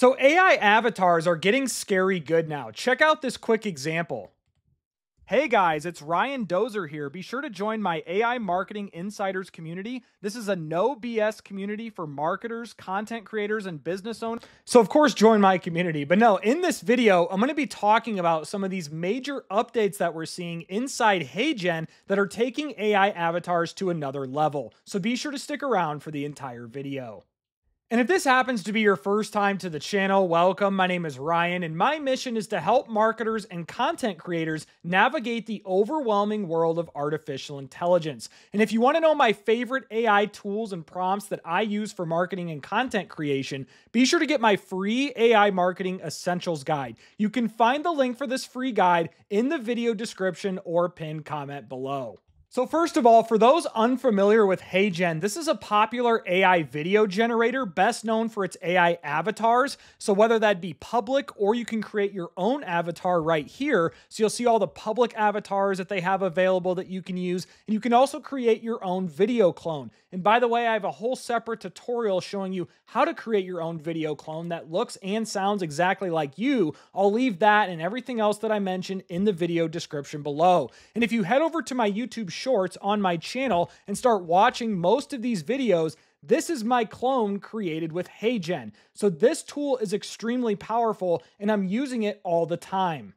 So AI avatars are getting scary good now. Check out this quick example. Hey guys, it's Ryan Doser here. Be sure to join my AI Marketing Insiders community. This is a no BS community for marketers, content creators, and business owners. So, of course, join my community. But no, in this video, I'm going to be talking about some of these major updates that we're seeing inside HeyGen that are taking AI avatars to another level. So, be sure to stick around for the entire video. And if this happens to be your first time to the channel, welcome. My name is Ryan, and my mission is to help marketers and content creators navigate the overwhelming world of artificial intelligence. And if you want to know my favorite AI tools and prompts that I use for marketing and content creation, be sure to get my free AI Marketing Essentials Guide. You can find the link for this free guide in the video description or pinned comment below. So first of all, for those unfamiliar with HeyGen, this is a popular AI video generator, best known for its AI avatars. So whether that be public or you can create your own avatar right here. So you'll see all the public avatars that they have available that you can use. And you can also create your own video clone. And by the way, I have a whole separate tutorial showing you how to create your own video clone that looks and sounds exactly like you. I'll leave that and everything else that I mentioned in the video description below. And if you head over to my YouTube shorts on my channel and start watching most of these videos, this is my clone created with HeyGen. So this tool is extremely powerful and I'm using it all the time.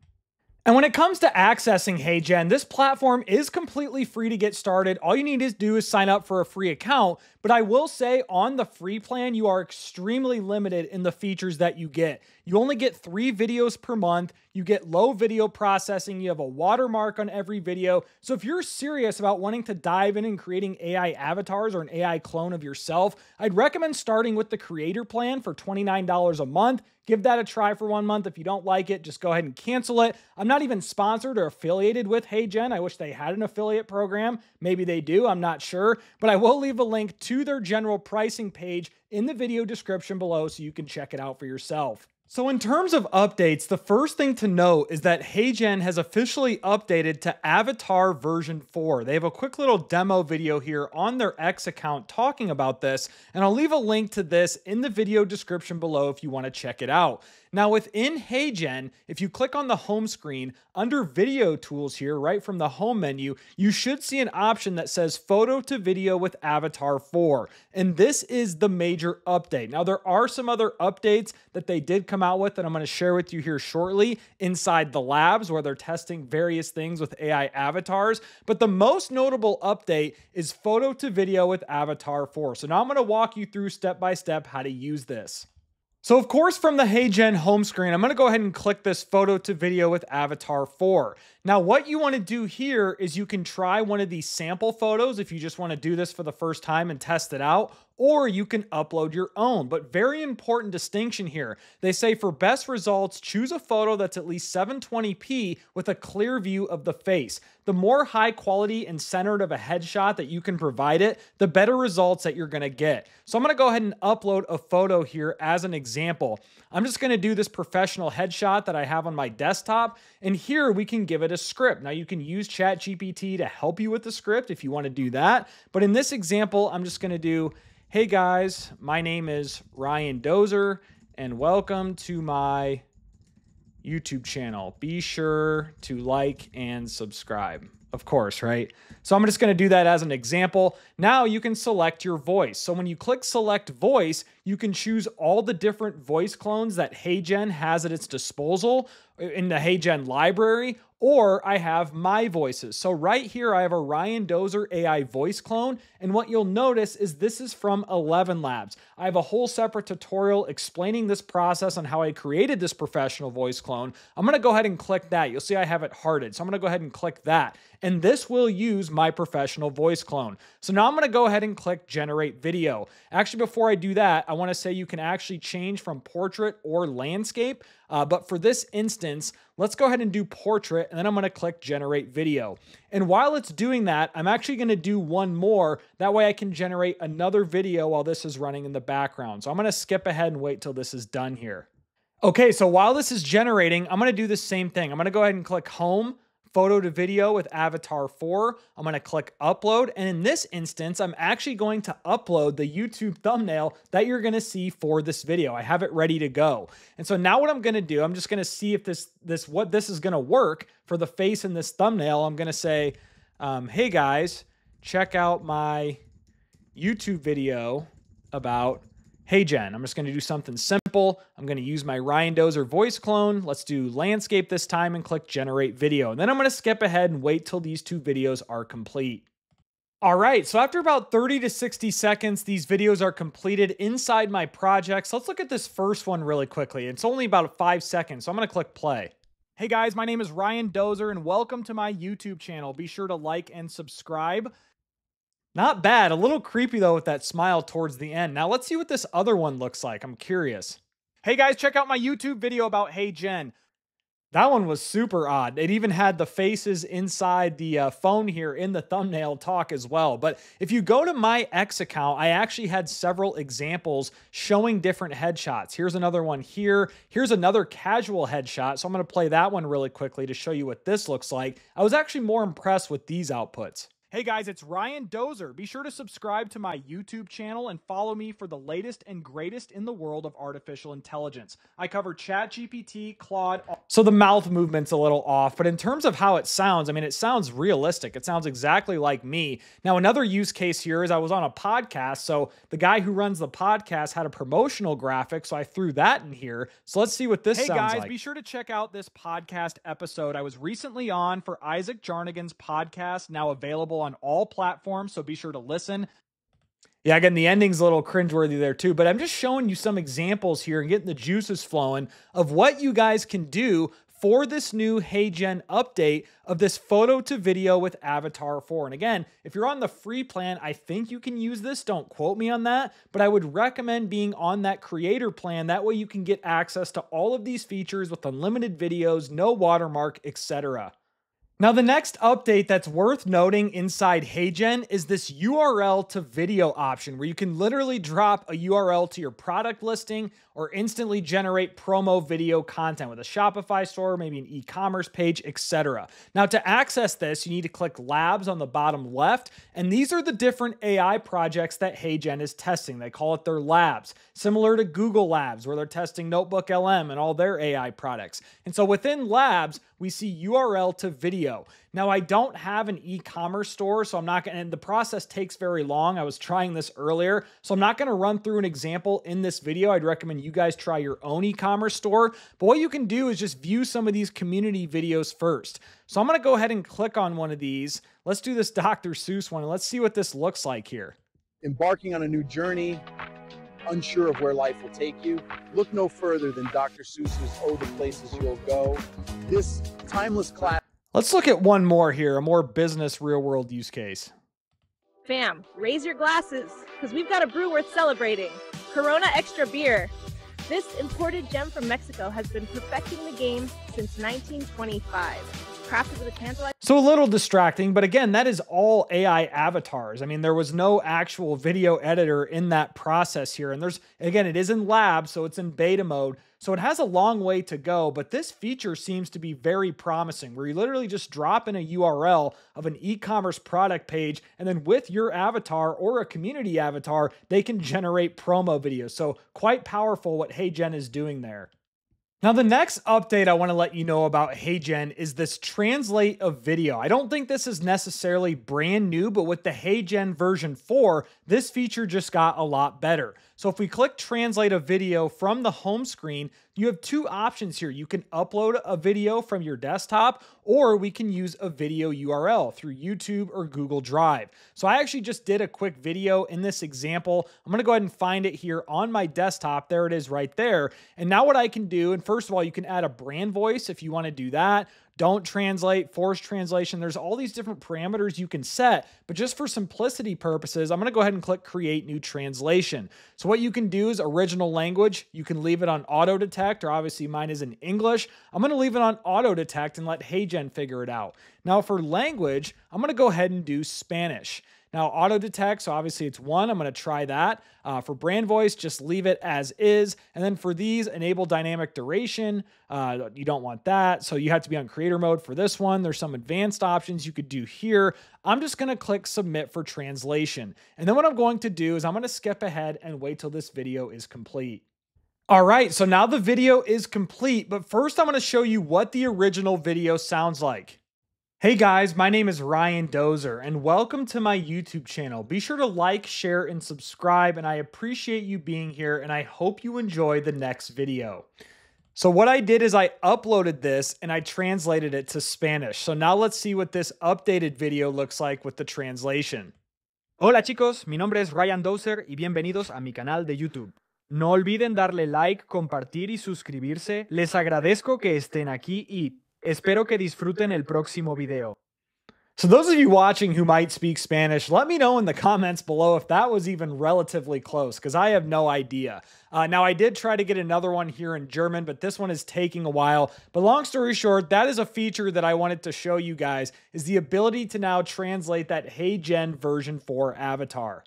And when it comes to accessing HeyGen, this platform is completely free to get started. All you need to do is sign up for a free account. But I will say on the free plan, you are extremely limited in the features that you get. You only get three videos per month. You get low video processing. You have a watermark on every video. So if you're serious about wanting to dive in and creating AI avatars or an AI clone of yourself, I'd recommend starting with the creator plan for $29 a month. Give that a try for one month. If you don't like it, just go ahead and cancel it. I'm not even sponsored or affiliated with HeyGen. I wish they had an affiliate program. Maybe they do. I'm not sure. But I will leave a link to their general pricing page in the video description below so you can check it out for yourself. So in terms of updates, the first thing to note is that HeyGen has officially updated to Avatar version 4. They have a quick little demo video here on their X account talking about this, and I'll leave a link to this in the video description below if you want to check it out. Now within HeyGen, if you click on the home screen, under video tools here, right from the home menu, you should see an option that says photo to video with Avatar 4. And this is the major update. Now there are some other updates that they did come out with that I'm going to share with you here shortly inside the labs where they're testing various things with AI avatars. But the most notable update is photo to video with Avatar 4. So now I'm going to walk you through step by step how to use this. So of course, from the HeyGen home screen, I'm gonna go ahead and click this photo to video with Avatar 4. Now, what you wanna do here is you can try one of these sample photos if you just wanna do this for the first time and test it out, or you can upload your own. But very important distinction here. They say for best results, choose a photo that's at least 720p with a clear view of the face. The more high quality and centered of a headshot that you can provide it, the better results that you're gonna get. So I'm gonna go ahead and upload a photo here as an example. I'm just gonna do this professional headshot that I have on my desktop, and here we can give it a script. Now you can use ChatGPT to help you with the script if you wanna do that, but in this example, I'm just gonna do Hey guys, my name is Ryan Doser, and welcome to my YouTube channel. Be sure to like and subscribe. Of course, right? So I'm just going to do that as an example. Now you can select your voice. So when you click select voice, you can choose all the different voice clones that HeyGen has at its disposal uh, in the HeyGen library, or I have my voices. So right here, I have a Ryan Doser AI voice clone. And what you'll notice is this is from ElevenLabs. I have a whole separate tutorial explaining this process on how I created this professional voice clone. I'm gonna go ahead and click that. You'll see I have it hearted. So I'm gonna go ahead and click that. And this will use my professional voice clone. So now I'm gonna go ahead and click generate video. Actually, before I do that, I wanna say you can actually change from portrait or landscape. Uh, but for this instance, let's go ahead and do portrait and then I'm gonna click generate video. And while it's doing that, I'm actually gonna do one more. That way I can generate another video while this is running in the background. So I'm gonna skip ahead and wait till this is done here. Okay, so while this is generating, I'm gonna do the same thing. I'm gonna go ahead and click home, photo to video with Avatar 4. I'm going to click upload. And in this instance, I'm actually going to upload the YouTube thumbnail that you're going to see for this video. I have it ready to go. And so now what I'm going to do, I'm just going to see if this, this, what this is going to work for the face in this thumbnail. I'm going to say, um, hey guys, check out my YouTube video about HeyGen, I'm just going to do something simple. I'm going to use my Ryan Doser voice clone. Let's do landscape this time and click generate video. And then I'm going to skip ahead and wait till these two videos are complete. All right, so after about 30 to 60 seconds, these videos are completed inside my projects. Let's look at this first one really quickly. It's only about five seconds, so I'm gonna click play. Hey guys, my name is Ryan Doser and welcome to my YouTube channel. Be sure to like and subscribe. Not bad. A little creepy though with that smile towards the end. Now let's see what this other one looks like. I'm curious. Hey guys, check out my YouTube video about HeyGen. That one was super odd. It even had the faces inside the uh, phone here in the thumbnail talk as well. But if you go to my X account, I actually had several examples showing different headshots. Here's another one here. Here's another casual headshot. So I'm going to play that one really quickly to show you what this looks like. I was actually more impressed with these outputs. Hey guys, it's Ryan Doser. Be sure to subscribe to my YouTube channel and follow me for the latest and greatest in the world of artificial intelligence. I cover ChatGPT, Claude. So the mouth movement's a little off, but in terms of how it sounds, I mean, it sounds realistic. It sounds exactly like me. Now, another use case here is I was on a podcast, so the guy who runs the podcast had a promotional graphic, so I threw that in here. So let's see what this hey guys, like. be sure to check out this podcast episode I was recently on for Isaac Jarnigan's podcast, now available on all platforms, so be sure to listen. Yeah, again, the ending's a little cringeworthy there too, but I'm just showing you some examples here and getting the juices flowing of what you guys can do for this new HeyGen update of this photo to video with Avatar 4. And again, if you're on the free plan, I think you can use this. Don't quote me on that, but I would recommend being on that creator plan. That way you can get access to all of these features with unlimited videos, no watermark, etc. Now, the next update that's worth noting inside HeyGen is this URL to video option where you can literally drop a URL to your product listing or instantly generate promo video content with a Shopify store, maybe an e-commerce page, etc. Now, to access this, you need to click Labs on the bottom left, and these are the different AI projects that HeyGen is testing. They call it their labs, similar to Google Labs, where they're testing Notebook LM and all their AI products. And so within Labs, we see URL to video. Now, I don't have an e commerce store, so I'm not going to, and the process takes very long. I was trying this earlier, so I'm not going to run through an example in this video. I'd recommend you guys try your own e commerce store. But what you can do is just view some of these community videos first. So I'm going to go ahead and click on one of these. Let's do this Dr. Seuss one and let's see what this looks like here. Embarking on a new journey, unsure of where life will take you, look no further than Dr. Seuss's Oh, the Places You'll Go. This timeless class. Let's look at one more here, a more business real world use case. Fam, raise your glasses, because we've got a brew worth celebrating. Corona Extra Beer. This imported gem from Mexico has been perfecting the game since 1925 crafted with a tantalizing. So a little distracting, but again, that is all AI avatars. I mean, there was no actual video editor in that process here. And there's, again, it is in lab, so it's in beta mode. So it has a long way to go, but this feature seems to be very promising where you literally just drop in a URL of an e commerce product page, and then with your avatar or a community avatar, they can generate promo videos. So quite powerful what HeyGen is doing there. Now, the next update I want to let you know about HeyGen is this translate of video. I don't think this is necessarily brand new, but with the HeyGen version 4, this feature just got a lot better. So if we click translate a video from the home screen, you have two options here. You can upload a video from your desktop, or we can use a video URL through YouTube or Google Drive. So I actually just did a quick video in this example. I'm gonna go ahead and find it here on my desktop. There it is right there. And now what I can do, and first of all, you can add a brand voice if you wanna do that don't translate, force translation. There's all these different parameters you can set, but just for simplicity purposes, I'm going to go ahead and click create new translation. So what you can do is original language, you can leave it on auto detect, or obviously mine is in English. I'm going to leave it on auto detect and let HeyGen figure it out. Now for language, I'm going to go ahead and do Spanish. Now, auto detect, so obviously it's one. I'm going to try that. Uh, for brand voice, just leave it as is. And then for these, enable dynamic duration. Uh, you don't want that. So you have to be on creator mode for this one. There's some advanced options you could do here. I'm just going to click submit for translation. And then what I'm going to do is I'm going to skip ahead and wait till this video is complete. All right, so now the video is complete, but first I'm going to show you what the original video sounds like. Hey guys, my name is Ryan Doser, and welcome to my YouTube channel. Be sure to like, share, and subscribe, and I appreciate you being here, and I hope you enjoy the next video. So what I did is I uploaded this and I translated it to Spanish. So now let's see what this updated video looks like with the translation. Hola chicos, mi nombre es Ryan Doser y bienvenidos a mi canal de YouTube. No olviden darle like, compartir y suscribirse. Les agradezco que estén aquí y Espero que disfruten el próximo video. So, those of you watching who might speak Spanish, let me know in the comments below if that was even relatively close, because I have no idea. Uh, now, I did try to get another one here in German, but this one is taking a while. But long story short, that is a feature that I wanted to show you guys, is the ability to now translate that HeyGen version 4 avatar.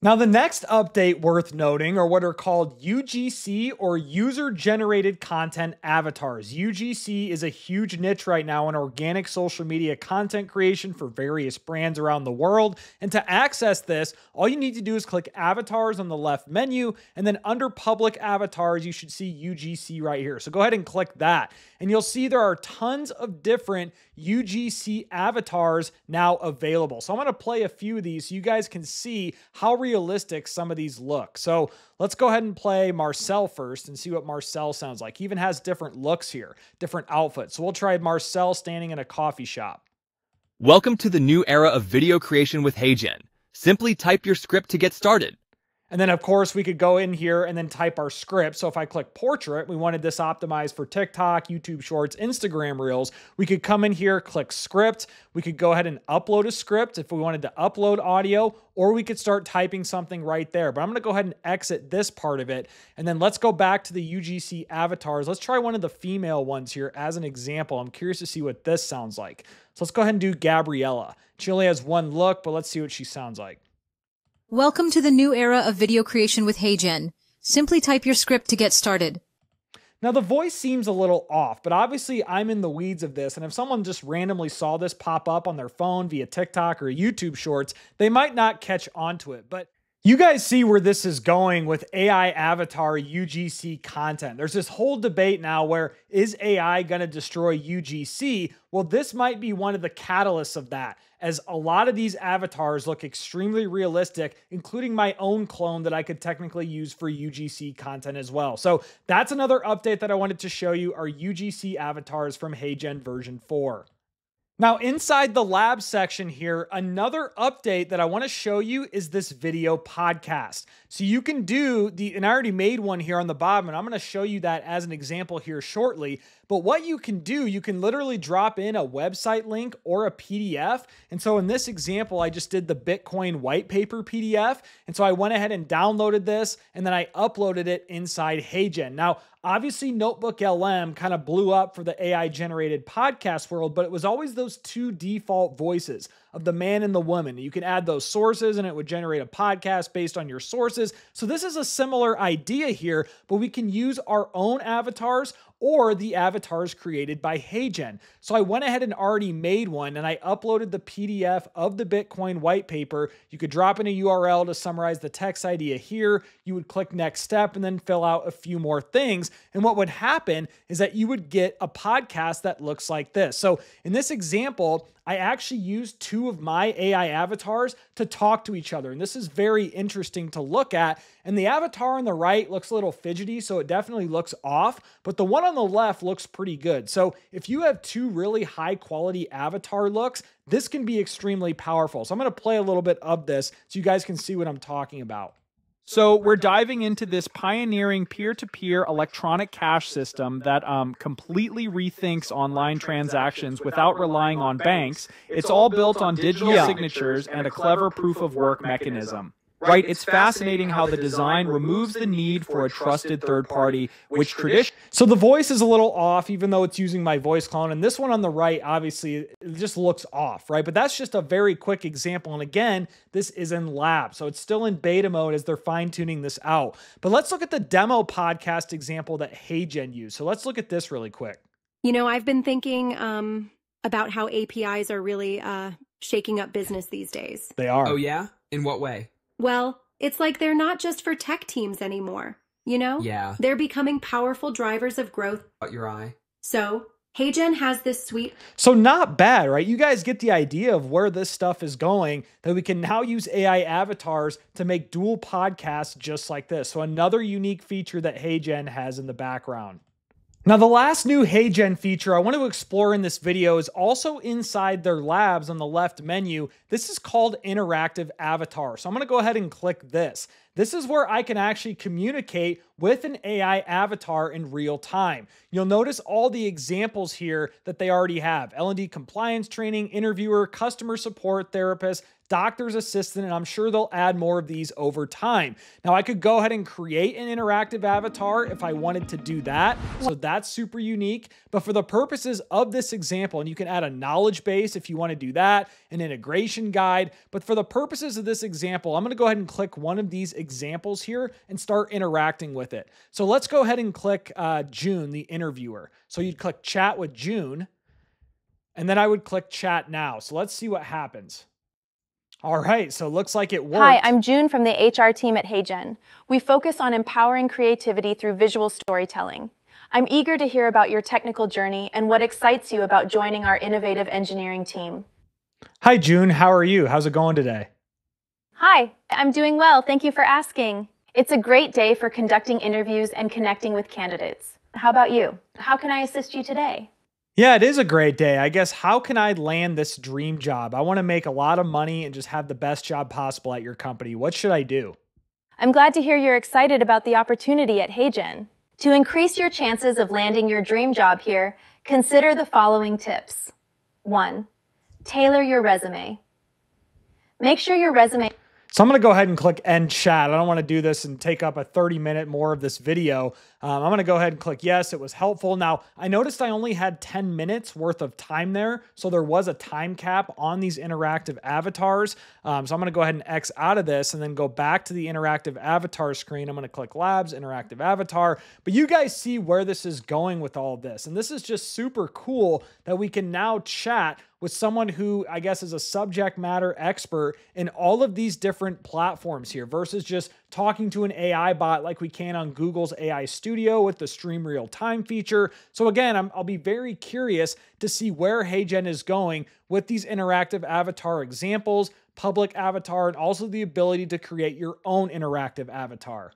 Now, the next update worth noting are what are called UGC or user generated content avatars. UGC is a huge niche right now in organic social media content creation for various brands around the world. And to access this, all you need to do is click avatars on the left menu, and then under public avatars, you should see UGC right here. So go ahead and click that, and you'll see there are tons of different UGC avatars now available. So I'm going to play a few of these so you guys can see how realistic some of these look. So let's go ahead and play Marcel first and see what Marcel sounds like. He even has different looks here, different outfits. So we'll try Marcel standing in a coffee shop. Welcome to the new era of video creation with HeyGen. Simply type your script to get started. And then, of course, we could go in here and then type our script. So if I click portrait, we wanted this optimized for TikTok, YouTube Shorts, Instagram Reels. We could come in here, click script. We could go ahead and upload a script if we wanted to upload audio, or we could start typing something right there. But I'm to go ahead and exit this part of it. And then let's go back to the UGC avatars. Let's try one of the female ones here as an example. I'm curious to see what this sounds like. So let's go ahead and do Gabriella. She only has one look, but let's see what she sounds like. Welcome to the new era of video creation with HeyGen. Simply type your script to get started. Now, the voice seems a little off, but obviously I'm in the weeds of this. And if someone just randomly saw this pop up on their phone via TikTok or YouTube Shorts, they might not catch onto it. But you guys see where this is going with AI avatar UGC content. There's this whole debate now where is AI going to destroy UGC? Well, this might be one of the catalysts of that, as a lot of these avatars look extremely realistic, including my own clone that I could technically use for UGC content as well. So that's another update that I wanted to show you are UGC avatars from HeyGen version 4. Now, inside the lab section here, another update that I want to show you is this video podcast. So you can do the, and I already made one here on the bottom, and I'm going to show you that as an example here shortly. But what you can do, you can literally drop in a website link or a PDF. And so in this example, I just did the Bitcoin white paper PDF. And so I went ahead and downloaded this and then I uploaded it inside HeyGen. Now, obviously, Notebook LM kind of blew up for the AI generated podcast world, but it was always those two default voices of the man and the woman. You can add those sources and it would generate a podcast based on your sources. So this is a similar idea here, but we can use our own avatars or the avatars created by HeyGen. So I went ahead and already made one and I uploaded the PDF of the Bitcoin white paper. You could drop in a URL to summarize the text idea here. You would click next step and then fill out a few more things. And what would happen is that you would get a podcast that looks like this. So in this example, I actually used two of my AI avatars to talk to each other. And this is very interesting to look at. And the avatar on the right looks a little fidgety, so it definitely looks off, but the one on the left looks pretty good. So if you have two really high quality avatar looks, this can be extremely powerful. So I'm going to play a little bit of this so you guys can see what I'm talking about. So we're diving into this pioneering peer-to-peer electronic cash system that um, completely rethinks online transactions without relying on banks. It's all built on digital signatures and a clever proof of work mechanism. Right? It's fascinating how the design removes the need for a trusted third party, which tradition. So the voice is a little off, even though it's using my voice clone. And this one on the right, obviously, it just looks off, right? But that's just a very quick example. And again, this is in lab. So it's still in beta mode as they're fine tuning this out. But let's look at the demo podcast example that HeyGen used. So let's look at this really quick. You know, I've been thinking um, about how APIs are really uh, shaking up business these days. They are. Oh, yeah? In what way? Well, it's like they're not just for tech teams anymore, you know? Yeah. They're becoming powerful drivers of growth. Caught your eye. So, HeyGen has this suite. So, not bad, right? You guys get the idea of where this stuff is going, that we can now use AI avatars to make dual podcasts just like this. So, another unique feature that HeyGen has in the background. Now, the last new HeyGen feature I want to explore in this video is also inside their labs on the left menu. This is called Interactive Avatar. So I'm going to go ahead and click this. This is where I can actually communicate with an AI avatar in real time. You'll notice all the examples here that they already have. L&D compliance training, interviewer, customer support therapist, doctor's assistant, and I'm sure they'll add more of these over time. Now, I could go ahead and create an interactive avatar if I wanted to do that. So that's super unique. But for the purposes of this example, and you can add a knowledge base if you want to do that, an integration guide. But for the purposes of this example, I'm going to go ahead and click one of these examples here and start interacting with it. So let's go ahead and click uh, June, the interviewer. So you'd click chat with June, and then I would click chat now. So let's see what happens. All right, so it looks like it worked. Hi, I'm June from the HR team at HeyGen. We focus on empowering creativity through visual storytelling. I'm eager to hear about your technical journey and what excites you about joining our innovative engineering team. Hi, June. How are you? How's it going today? Hi, I'm doing well. Thank you for asking. It's a great day for conducting interviews and connecting with candidates. How about you? How can I assist you today? Yeah, it is a great day. I guess how can I land this dream job? I want to make a lot of money and just have the best job possible at your company. What should I do? I'm glad to hear you're excited about the opportunity at HeyGen. To increase your chances of landing your dream job here, consider the following tips. 1. Tailor your resume. Make sure your resume so I'm going to go ahead and click end chat. I don't want to do this and take up a 30 minute more of this video. Um, I'm going to go ahead and click yes, it was helpful. Now, I noticed I only had 10 minutes worth of time there. So there was a time cap on these interactive avatars. Um, so I'm going to go ahead and X out of this and then go back to the interactive avatar screen. I'm going to click labs, interactive avatar. But you guys see where this is going with all this. And this is just super cool that we can now chat with someone who I guess is a subject matter expert in all of these different platforms here versus just talking to an AI bot like we can on Google's AI Studio with the Stream Real Time feature. So again, i will be very curious to see where HeyGen is going with these interactive avatar examples, public avatar, and also the ability to create your own interactive avatar.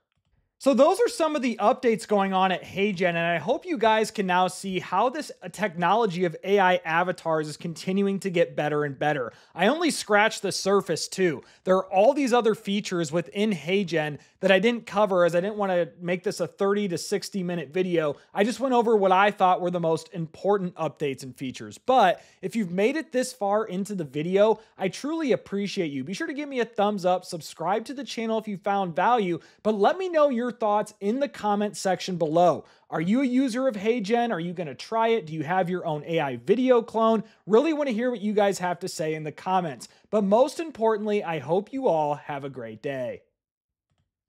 So those are some of the updates going on at HeyGen, and I hope you guys can now see how this technology of AI avatars is continuing to get better and better. I only scratched the surface too. There are all these other features within HeyGen that I didn't cover as I didn't want to make this a 30 to 60 minute video. I just went over what I thought were the most important updates and features. But if you've made it this far into the video, I truly appreciate you. Be sure to give me a thumbs up, subscribe to the channel if you found value, but let me know your thoughts in the comment section below. Are you a user of HeyGen? Are you going to try it? Do you have your own AI video clone? Really want to hear what you guys have to say in the comments. But most importantly, I hope you all have a great day.